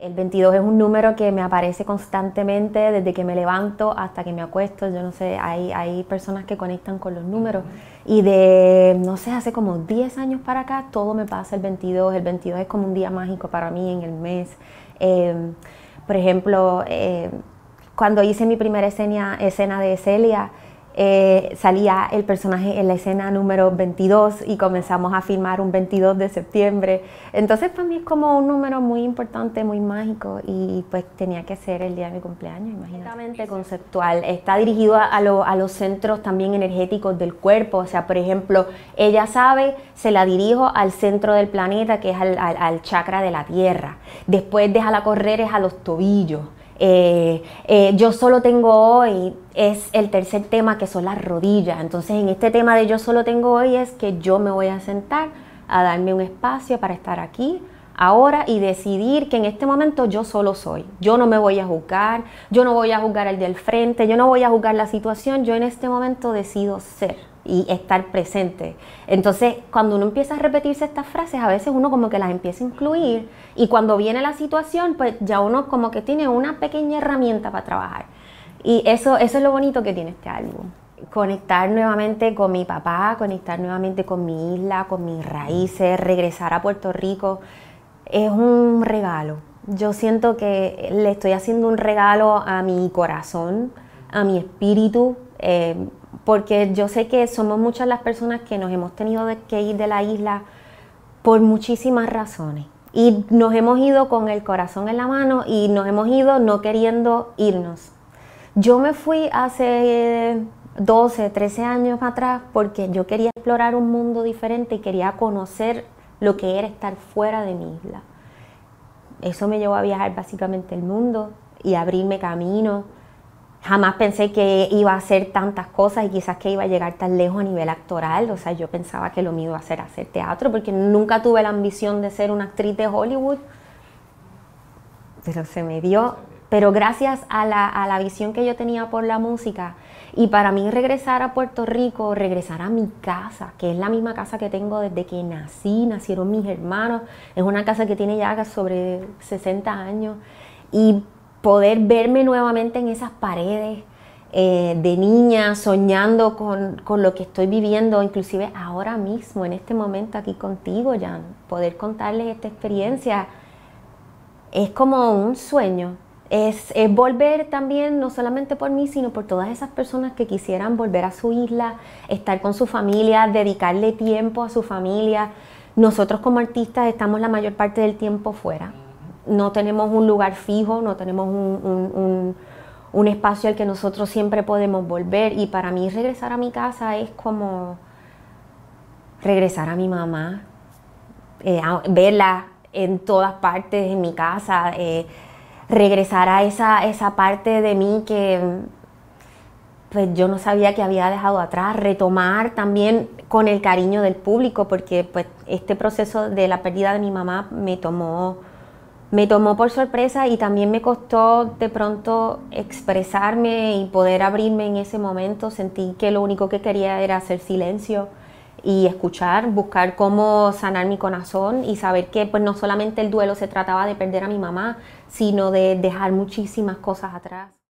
El 22 es un número que me aparece constantemente desde que me levanto hasta que me acuesto. Yo no sé, hay, hay personas que conectan con los números. Y de, no sé, hace como 10 años para acá, todo me pasa el 22. El 22 es como un día mágico para mí en el mes. Eh, por ejemplo, eh, cuando hice mi primera escena, escena de Celia, eh, salía el personaje en la escena número 22 y comenzamos a filmar un 22 de septiembre. Entonces para mí es como un número muy importante, muy mágico y pues tenía que ser el día de mi cumpleaños, imagínate. conceptual, está dirigido a, los centros también energéticos del cuerpo, o sea, por ejemplo, ella sabe, se la dirijo al centro del planeta que es al, al chakra de la tierra, después déjala correr es a los tobillos eh, eh, yo solo tengo hoy es el tercer tema que son las rodillas. Entonces en este tema de yo solo tengo hoy es que yo me voy a sentar a darme un espacio para estar aquí, ahora y decidir que en este momento yo solo soy. Yo no me voy a juzgar, yo no voy a juzgar al del frente, yo no voy a juzgar la situación, yo en este momento decido ser y estar presente. Entonces, cuando uno empieza a repetirse estas frases, a veces uno como que las empieza a incluir y cuando viene la situación, pues ya uno como que tiene una pequeña herramienta para trabajar. Y eso, eso es lo bonito que tiene este álbum. Conectar nuevamente con mi papá, conectar nuevamente con mi isla, con mis raíces, regresar a Puerto Rico, es un regalo. Yo siento que le estoy haciendo un regalo a mi corazón, a mi espíritu. Eh, porque yo sé que somos muchas las personas que nos hemos tenido que ir de la isla por muchísimas razones. Y nos hemos ido con el corazón en la mano y nos hemos ido no queriendo irnos. Yo me fui hace 12, 13 años atrás porque yo quería explorar un mundo diferente y quería conocer lo que era estar fuera de mi isla. Eso me llevó a viajar básicamente el mundo y abrirme camino Jamás pensé que iba a hacer tantas cosas y quizás que iba a llegar tan lejos a nivel actoral. O sea, yo pensaba que lo mío iba a ser hacer teatro porque nunca tuve la ambición de ser una actriz de Hollywood. Pero se me dio. Pero gracias a la, a la visión que yo tenía por la música y para mí regresar a Puerto Rico, regresar a mi casa, que es la misma casa que tengo desde que nací, nacieron mis hermanos, es una casa que tiene ya sobre 60 años. Y poder verme nuevamente en esas paredes eh, de niña, soñando con, lo que estoy viviendo, inclusive ahora mismo, en este momento aquí contigo, Jan, poder contarles esta experiencia, es como un sueño. Es, volver también, no solamente por mí, sino por todas esas personas que quisieran volver a su isla, estar con su familia, dedicarle tiempo a su familia. Nosotros como artistas estamos la mayor parte del tiempo fuera no tenemos un lugar fijo, no tenemos un, espacio al que nosotros siempre podemos volver. Y para mí regresar a mi casa es como regresar a mi mamá, eh, verla en todas partes en mi casa, eh, regresar a esa, esa parte de mí que pues yo no sabía que había dejado atrás, retomar también con el cariño del público, porque pues este proceso de la pérdida de mi mamá me tomó me tomó por sorpresa y también me costó de pronto expresarme y poder abrirme en ese momento. Sentí que lo único que quería era hacer silencio y escuchar, buscar cómo sanar mi corazón y saber que pues no solamente el duelo se trataba de perder a mi mamá, sino de dejar muchísimas cosas atrás.